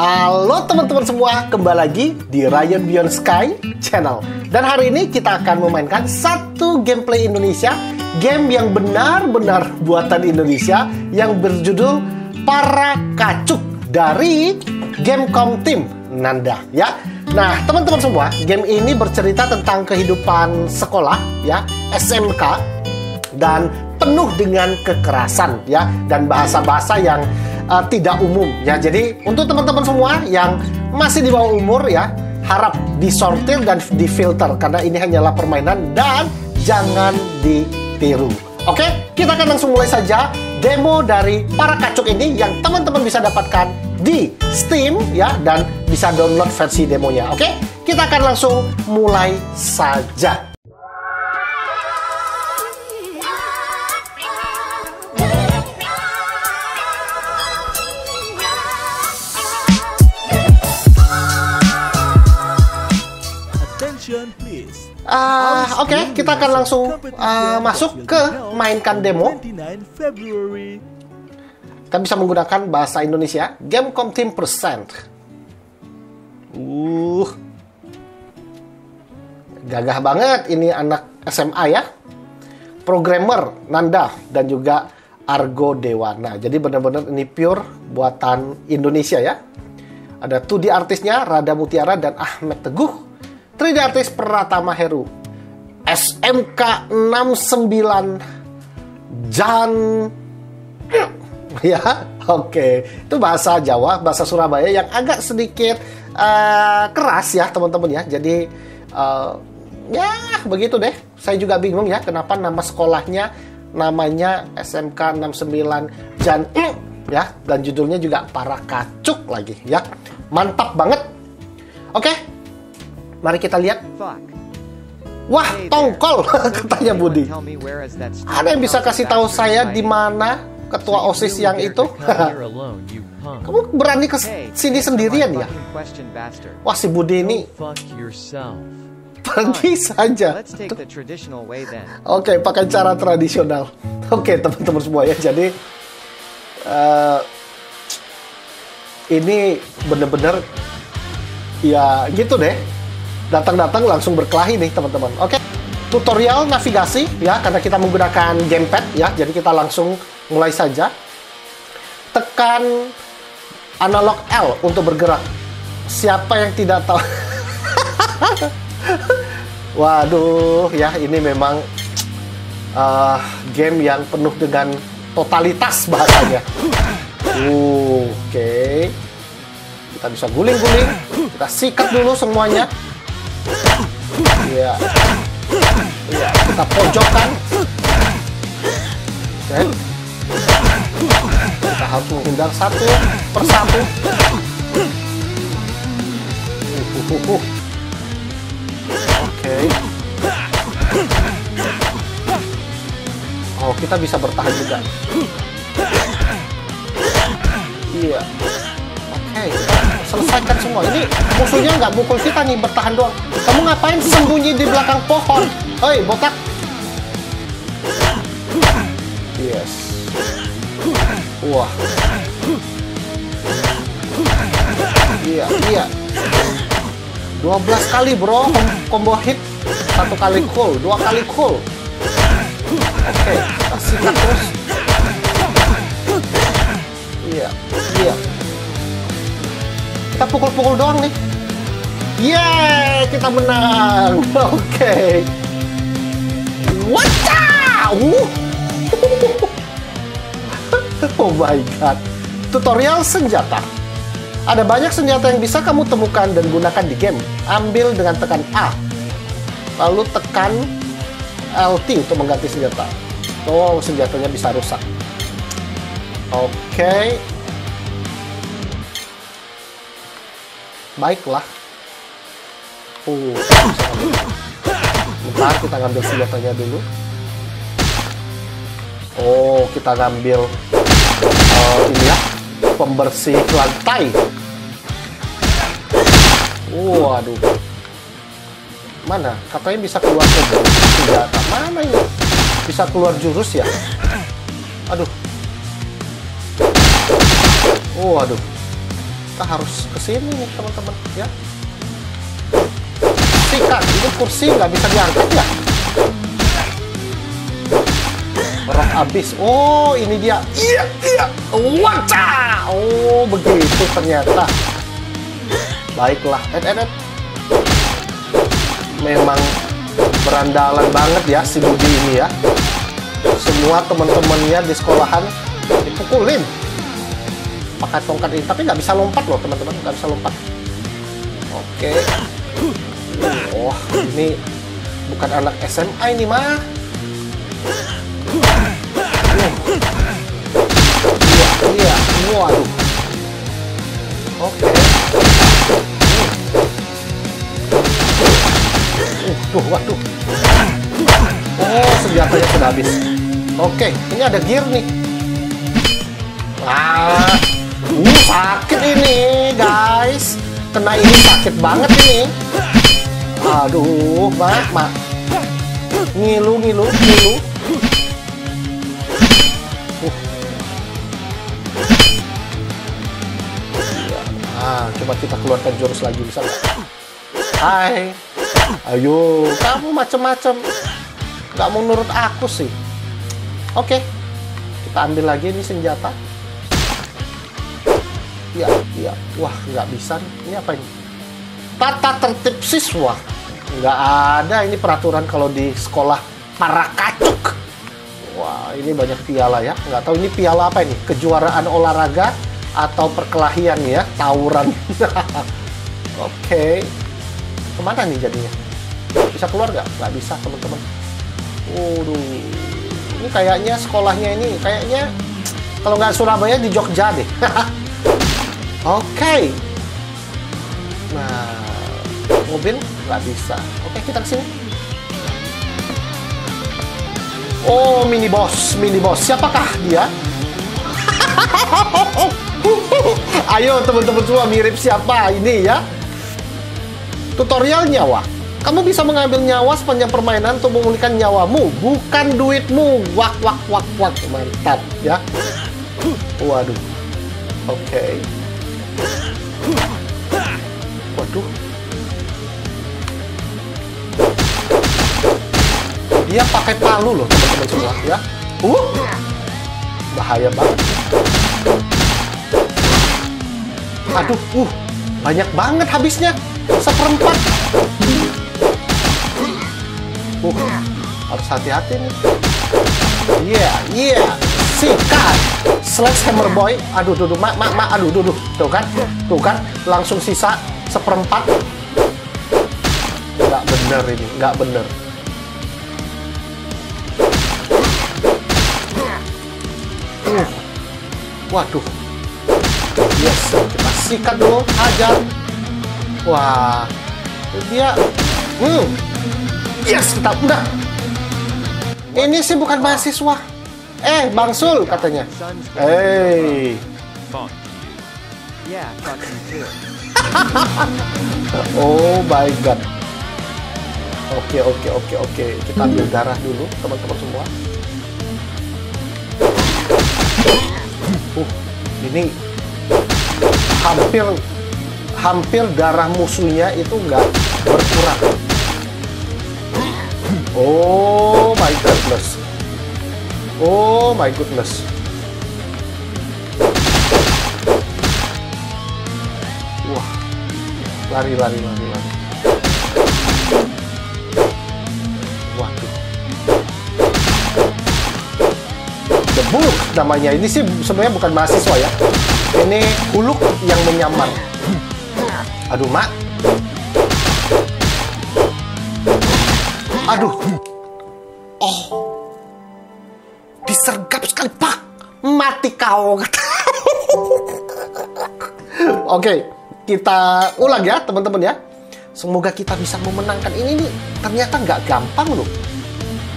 Halo teman-teman semua, kembali lagi di Ryan Beyond Sky channel. Dan hari ini kita akan memainkan satu gameplay Indonesia, game yang benar-benar buatan Indonesia yang berjudul Para Kacuk dari Gamecom Team Nanda ya. Nah, teman-teman semua, game ini bercerita tentang kehidupan sekolah ya, SMK dan penuh dengan kekerasan ya dan bahasa-bahasa yang uh, tidak umum ya. Jadi untuk teman-teman semua yang masih di bawah umur ya, harap disortir dan difilter karena ini hanyalah permainan dan jangan ditiru. Oke, kita akan langsung mulai saja demo dari para kacuk ini yang teman-teman bisa dapatkan di Steam ya dan bisa download versi demonya. Oke, kita akan langsung mulai saja. Ah, oke, kita akan langsung uh, masuk ke mainkan demo. 29 February. Kita bisa menggunakan bahasa Indonesia. Gamecom Team Percent. Uh, gagah banget ini anak SMA ya. Programmer Nanda dan juga Argo Dewana. Jadi benar-benar ini pure buatan Indonesia ya. Ada 2D artisnya Rada Mutiara dan Ahmed Teguh. 3D artis Pratama Heru. SMK 69 Jan ya oke. Itu bahasa Jawa bahasa Surabaya yang agak sedikit uh, keras ya teman-teman ya. Jadi uh, ya begitu deh. Saya juga bingung ya kenapa nama sekolahnya namanya SMK 69 Jan ya. Dan judulnya juga para kacuk lagi ya. Mantap banget. Oke mari kita lihat wah tongkol katanya Budi ada yang bisa kasih tahu saya di mana ketua OSIS yang itu? Kamu berani ke sini sendirian ya? Wah si Budi ini pergi saja. Oke, pakai cara tradisional. Oke, teman-teman semua ya. Jadi uh, ini bener-bener ya gitu deh. Datang-datang langsung berkelahi nih teman-teman. Oke. Tutorial navigasi ya karena kita menggunakan gamepad ya. Jadi kita langsung mulai saja. Tekan analog L untuk bergerak. Siapa yang tidak tahu? Waduh, ya ini memang uh, game yang penuh dengan totalitas bahasanya. Uh, Oke, okay. kita bisa guling-guling. Kita sikat dulu semuanya. Iya, ya, kita pojokkan. Oke. Kita harus menghindar satu persatu uh, uh, uh, uh. oke oh kita bisa bertahan juga iya oke okay. Selesaikan semua. Ini musuhnya nggak mukul kita nih bertahan doang. Kamu ngapain sembunyi di belakang pohon? Hei botak. Yes. Wah. Iya, iya. 12 kali bro. Combo hit. Satu kali cool dua kali cool. Oke okay, kasih terus. Iya iya kita pukul-pukul doang nih yeay kita menang oke okay. Wacau! Oh my god. Tutorial senjata. Ada banyak senjata yang bisa kamu temukan dan gunakan di game. Ambil dengan tekan A. Lalu tekan LT untuk mengganti senjata. Oh, senjatanya bisa rusak. Oke. Okay. Baiklah. Oh, Bentar, kita ngambil senjatanya dulu. Oh, kita ngambil uh, ini ya pembersih lantai. Waduh. Oh, Mana? Katanya bisa keluar ke senjata. Mana ini? Bisa keluar jurus ya? Aduh. Oh, aduh. Kita harus ke sini nih teman-teman ya. Sikat ini kursi nggak bisa diangkat ya? Berat habis. Oh ini dia. Iya iya. Waca. Oh begitu ternyata. Baiklah. Et et, et. memang berandalan banget ya si Budi ini ya. Semua teman-temannya di sekolahan dipukulin pakai tongkat ini. Tapi nggak bisa lompat loh teman-teman. Nggak bisa lompat. Oke. Oh ini bukan anak SMA ini mah iya iya waduh. Oke. Uh, waduh. Oh senjatanya sudah habis. Oke ini ada gear nih. Ah uh, sakit ini guys. Kena ini sakit banget ini. Aduh mak mak ngilu ngilu ngilu. Uh. ah coba kita keluarkan jurus lagi bisa hai. Ayo. Kamu macem-macem. Nggak mau nurut aku sih. Oke. Kita ambil lagi ini senjata ya ya. Wah nggak bisa nih. ini apa ini? Tata tertib siswa. Nggak ada ini peraturan kalau di sekolah para kacuk. Wah ini banyak piala ya. Nggak tahu ini piala apa ini? Kejuaraan olahraga atau perkelahian ya? Tawuran. Oke. Ke mana nih jadinya? Bisa keluar nggak? Nggak bisa teman-teman. Waduh. Ini kayaknya sekolahnya ini kayaknya kalau nggak Surabaya di Jogja deh oke. Nah mobil nggak bisa. Oke kita ke sini oh mini boss mini boss siapakah dia? Ayo teman-teman semua mirip siapa ini ya? Tutorial nyawa. Kamu bisa mengambil nyawa sepanjang permainan untuk memulihkan nyawamu bukan duitmu. Wak wak wak wak. Mantap ya. Waduh. Oke waduh. Dia pakai palu loh teman-teman semua ya. Uh. Bahaya banget. Aduh uh. Banyak banget habisnya seperempat. Uh harus hati-hati nih. Iya yeah, iya. Yeah. sikat slash hammer boy. Aduh duduh mak mak mak. Aduh duduh tuh kan tuh kan. Langsung sisa seperempat. Nggak bener ini nggak bener. Uh. waduh. Yes kita sikat dulu hajar. Wah dia. Hmm. Yes kita udah. Ini sih bukan mahasiswa eh bang sul katanya. Hey. Oh my god. Oke oke oke oke. Kita ambil darah dulu teman-teman semua. Uh ini hampir hampir darah musuhnya itu nggak berkurang. Oh my goodness oh my goodness. Wah. Lari lari lari lari. Waduh. Bulk namanya. Ini sih sebenarnya bukan mahasiswa ya. Ini huluk yang menyamar. Aduh mak. Aduh disergap sekali pak. Mati kau oke kita ulang ya teman-teman ya. Semoga kita bisa memenangkan ini nih. Ternyata nggak gampang loh.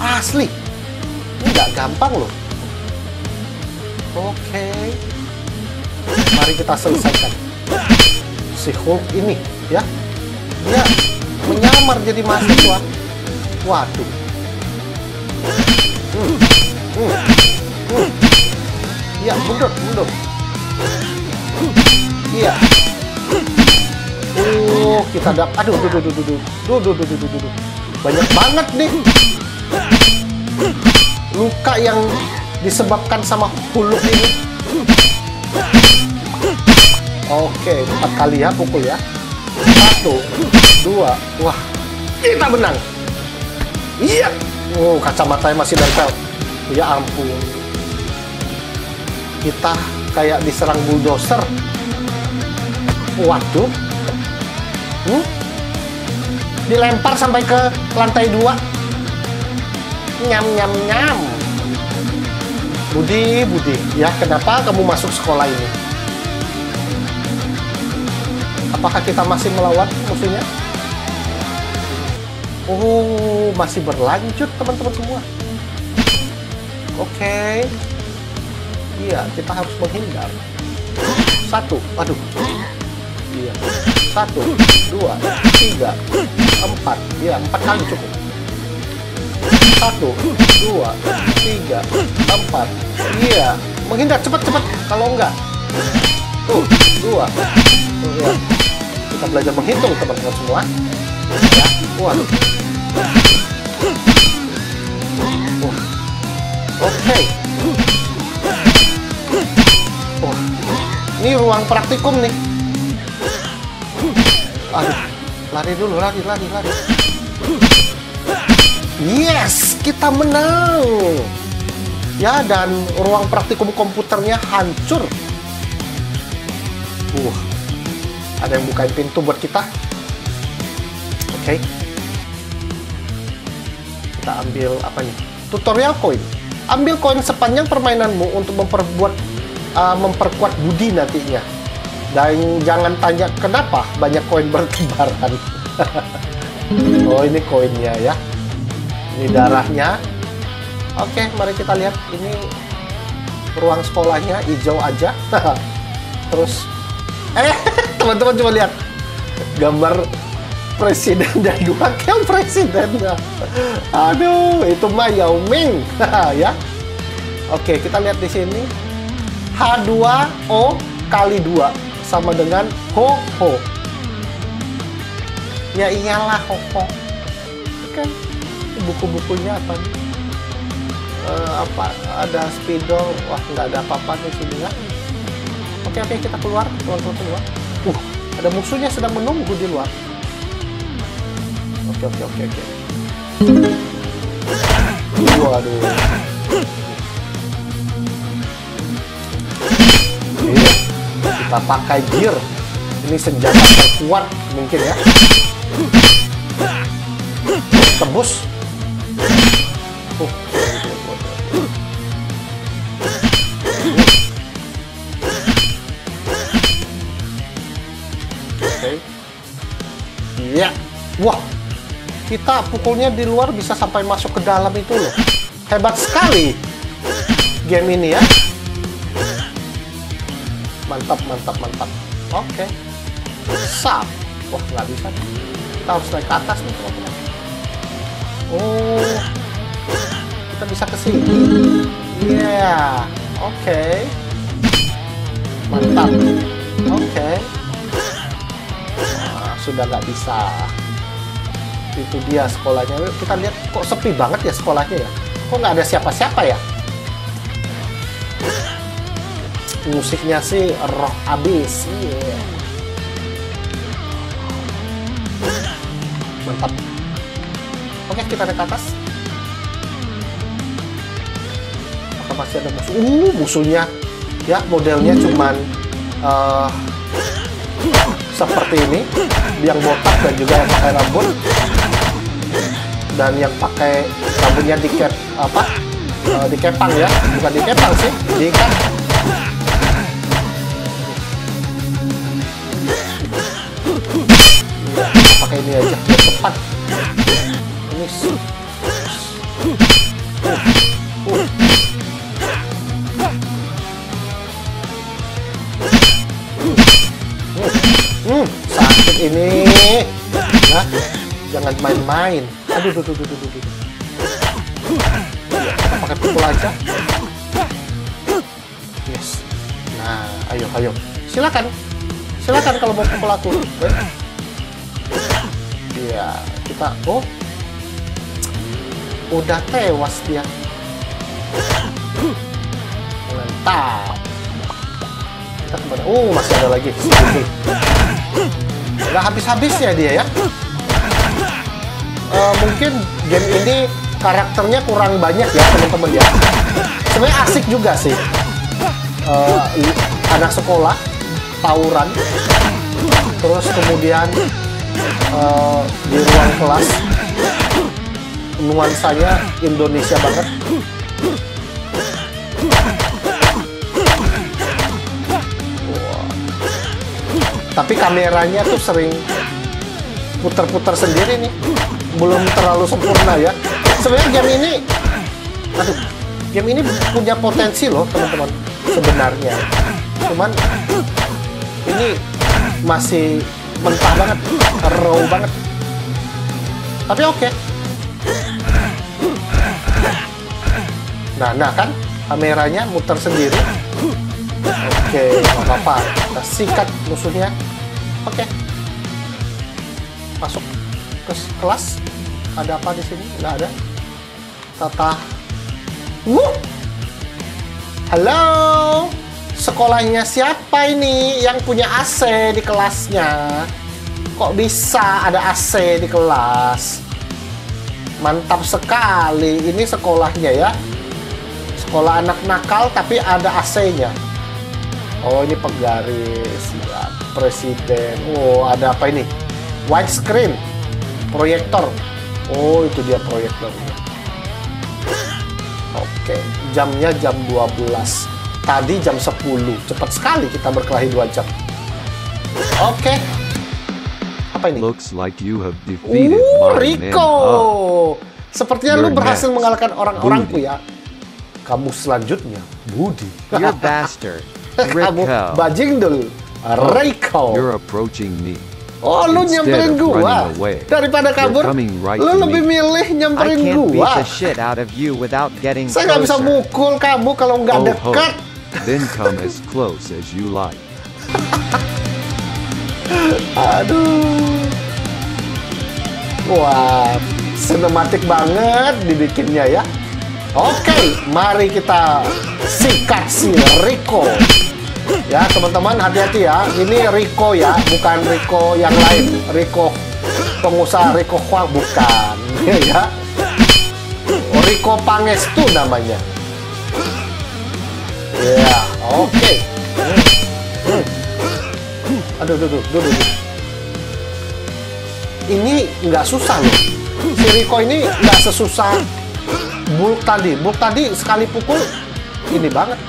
Asli ini nggak gampang loh. Oke mari kita selesaikan. Si Hulk ini ya. Dia menyamar jadi mahasiswa. Waduh. Hmm. Hmm. Hmm. ya mundur mundur Iya. Uh, kita dap. Aduh, duh, duh, duh, duh, duh, duh, duh, duh, duh, duh. Banyak banget nih. Luka yang disebabkan sama huluk ini. Oke, empat kali ya pukul ya. Satu, dua, wah, kita menang. Iya. Oh, kacamatanya masih nempel. Ya ampun. Kita kayak diserang bulldozer. Waduh. Hmm? Dilempar sampai ke lantai dua. Nyam nyam nyam. Budi, Budi, ya kenapa kamu masuk sekolah ini? Apakah kita masih melawan musuhnya? Oh, masih berlanjut teman-teman semua. Oke. Iya, kita harus menghindar. Satu, aduh. Iya. Satu, dua, tiga, empat. Iya, empat kali cukup. Satu, dua, tiga, empat. Iya, menghindar cepat-cepat. Kalau enggak, tuh dua. Tuh, iya. Kita belajar menghitung teman-teman semua. Ya, waduh. Oke. Wah. Ini ruang praktikum nih. Aduh. Lari dulu, lari, lari, lari. Yes, kita menang. Ya, dan ruang praktikum komputernya hancur. Uh, ada yang bukain pintu buat kita. Oke. Kita ambil apa nih? Tutorial koin. Ambil koin sepanjang permainanmu untuk memperbuat uh, memperkuat budi nantinya. Dan jangan tanya kenapa banyak koin bertebaran. oh, ini koinnya ya. Ini darahnya. Oke, mari kita lihat. Ini ruang sekolahnya hijau aja. Terus eh teman-teman coba lihat gambar presiden dan wakil presidennya. Aduh, itu mah Yao Ming ya. Oke, kita lihat di sini H2O kali 2 sama dengan Ho Ho. Ya iyalah Ho Ho. Kan buku-bukunya apa nih? Eh, apa ada spidol wah nggak ada apa-apa di sini ya oke oke kita keluar teman-teman semua uh ada musuhnya sedang menunggu di luar oke oke oke oke waduh kita pakai gear ini senjata terkuat mungkin ya tembus Oke. Iya. Wah. Kita pukulnya di luar bisa sampai masuk ke dalam itu loh. Hebat sekali game ini ya. Mantap, mantap, mantap. Oke. Sap. Wah, nggak bisa. Kita harus naik ke atas nih, teman-teman. Oh. Kita bisa ke sini. Iya. Oke. Mantap. Oke. Nah, sudah nggak bisa. Itu dia sekolahnya. Kita lihat kok sepi banget ya sekolahnya ya. Kok nggak ada siapa-siapa ya? Musiknya sih rock abis. Iya. Mantap. Oke, kita naik ke atas. Apakah masih ada musuh? Uh, musuhnya ya modelnya cuman eh, seperti ini yang botak dan juga yang pakai rambut dan yang pakai rambutnya dikep apa eh, dikepang ya bukan dikepang sih diikat ini cepat ini. Hmm, sakit ini. Nah, jangan main-main. Aduh, duh, duh, duh, duh, duh, duh. Kita pakai pukul aja. Yes. Nah, ayo, ayo. Silakan. Silakan kalau mau pukul aku. Iya, kita oh. Udah tewas dia. Mantap. Kita ke mana? Oh, masih ada lagi. Nggak habis-habis ya dia ya. Eh, mungkin game ini karakternya kurang banyak ya teman-teman ya. Sebenarnya asik juga sih. Li- anak sekolah, tawuran, terus kemudian eh, di ruang kelas nuansanya Indonesia banget. Wah. Tapi kameranya tuh sering putar-putar sendiri nih belum terlalu sempurna ya sebenarnya game ini aduh game ini punya potensi loh teman-teman sebenarnya cuman ini masih mentah banget. Raw banget. Tapi oke. Nah nah kan? Kameranya muter sendiri. Oke nggak apa-apa. Kita sikat musuhnya. Oke. Masuk ke kelas. Ada apa di sini? Nggak ada. Tata. Wuh! halo sekolahnya siapa ini yang punya AC di kelasnya? Kok bisa ada AC di kelas? Mantap sekali. Ini sekolahnya ya. Sekolah anak nakal tapi ada AC-nya oh ini penggaris. Ya, presiden. Oh ada apa ini? Widescreen proyektor. Oh itu dia proyektornya. Oke jamnya jam 12 tadi jam 10 cepat sekali kita berkelahi 2 jam oke apa ini Looks like you have defeated uh Rico up. sepertinya lu berhasil next. mengalahkan orang-orangku ya kamu selanjutnya Budi You're a bastard. kamu Rico. bajingdul Rico You're approaching me. Oh, lu Instead nyamperin gua. Daripada kabur, right lu lebih milih nyamperin gua. you Saya nggak bisa mukul kamu kalau nggak Oh, ho. Then come as close as you like. Aduh. Wah, sinematik banget dibikinnya ya. Oke, mari kita sikat si Rico. Ya, teman-teman hati-hati ya. Ini Rico ya, bukan Rico yang lain. Rico pengusaha Rico Huang bukan. ya. Rico Pangestu namanya. Ya, oke. Aduh, aduh, aduh, aduh, aduh. Ini nggak susah loh. Si Rico ini nggak sesusah Bulk tadi. Bulk tadi sekali pukul ini banget.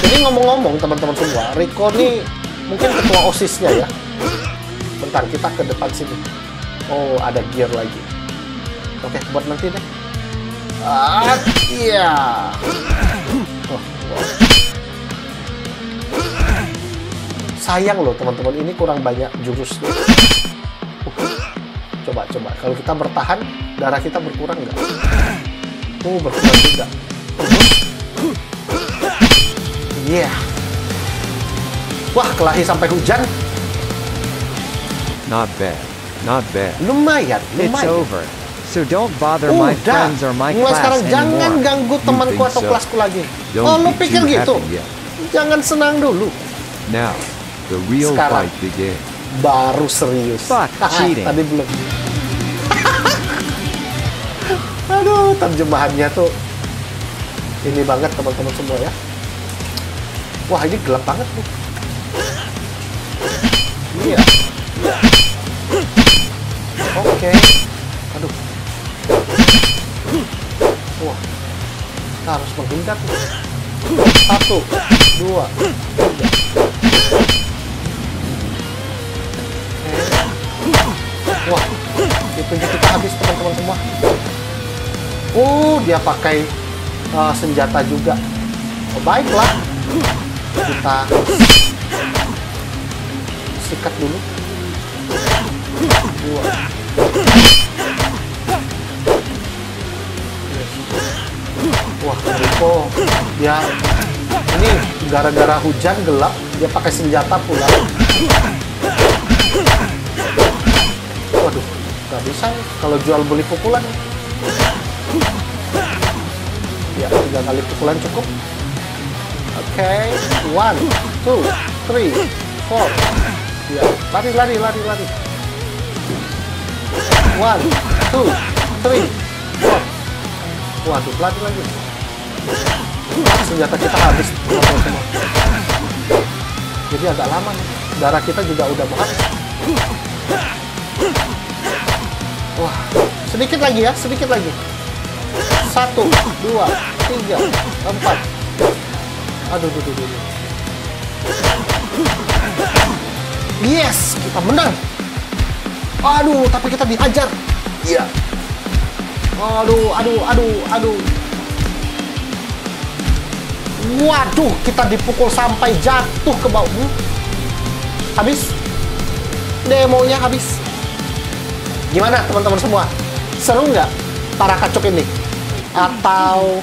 Jadi ngomong-ngomong teman-teman semua, Rico ini mungkin ketua osisnya ya. Bentar kita ke depan sini. Oh ada gear lagi. Oke buat nanti deh. Ah iya. Sayang loh teman-teman ini kurang banyak jurusnya. Uh, Coba coba kalau kita bertahan darah kita berkurang nggak? Oh berkurang juga. Iya. Wah kelahi sampai hujan. Not bad. Not bad. Lumayan, It's lumayan. over. So don't bother my friends or my Mulai class sekarang jangan anymore. ganggu temanku atau so? kelasku lagi. Don't oh, lu pikir gitu? yet. Jangan senang dulu. Now, the real Sekarang. fight begins. Baru serius. Fuck, cheating. Tadi belum. Aduh, terjemahannya tuh ini banget teman-teman semua ya. Wah, ini gelap banget nih. Iya. Oke. Aduh. Wah. Kita harus menghindar. Satu, dua, tiga. Habis teman-teman semua. Oh, dia pakai uh, senjata juga. Oh, baiklah. Kita sikat dulu. Dua. Wah, Rico, dia ini gara-gara hujan gelap dia pakai senjata pula nggak bisa nih kalau jual beli pukulan. Ya tiga kali pukulan cukup. Oke one two three four. Ya lari lari lari lari. One two three four. Waduh lari lagi senjata kita habis. Semua jadi agak lama nih. Darah kita juga udah habis wah sedikit lagi ya sedikit lagi satu dua tiga empat aduh aduh aduh, aduh. yes kita menang aduh tapi kita dihajar iya aduh aduh aduh aduh Waduh, kita dipukul sampai jatuh ke bawah. Hmm. Habis. Demonya habis. Gimana teman-teman semua? Seru nggak para kacuk ini? Atau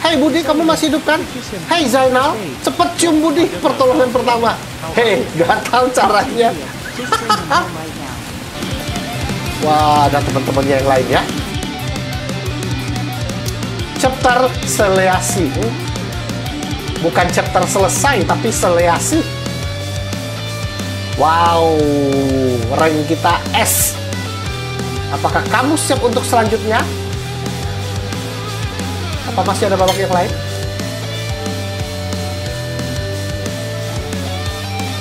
Hei Budi, kamu masih hidup kan? Hei Zainal, cepet cium Budi pertolongan pertama. Hei, gak tahu caranya. Wah, ada teman-temannya yang lain ya chapter seleasi. Bukan chapter selesai, tapi seleasi. Wow, rank kita S. Apakah kamu siap untuk selanjutnya? Apa masih ada babak yang lain?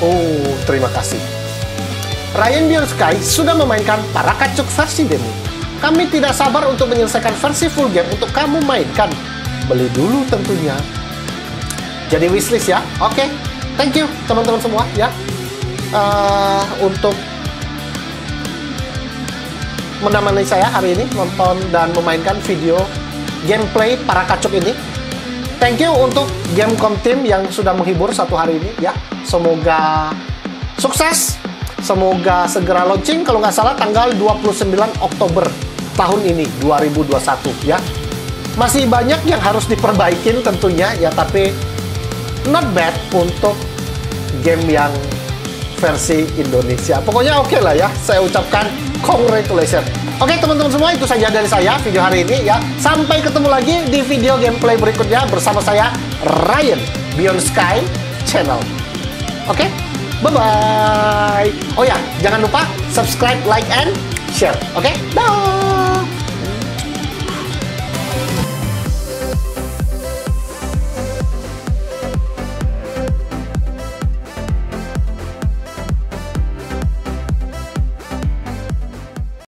Oh, terima kasih. Ryan Beyond sudah memainkan para kacuk versi demo. Kami tidak sabar untuk menyelesaikan versi full game untuk kamu mainkan. Beli dulu tentunya. Jadi wishlist ya. Oke. Thank you teman-teman semua ya. Uh, untuk menemani saya hari ini nonton dan memainkan video gameplay para kacuk ini. Thank you untuk Gamecom Team yang sudah menghibur satu hari ini ya. Semoga sukses. Semoga segera launching kalau nggak salah tanggal 29 Oktober tahun ini 2021 ya. Masih banyak yang harus diperbaikin tentunya ya tapi not bad untuk game yang versi Indonesia. Pokoknya oke okay lah ya. Saya ucapkan congratulations. Oke teman-teman semua itu saja dari saya video hari ini ya. Sampai ketemu lagi di video gameplay berikutnya bersama saya Ryan Beyond Sky Channel. Oke, bye bye. Oh ya, jangan lupa subscribe, like, and share. Oke, bye.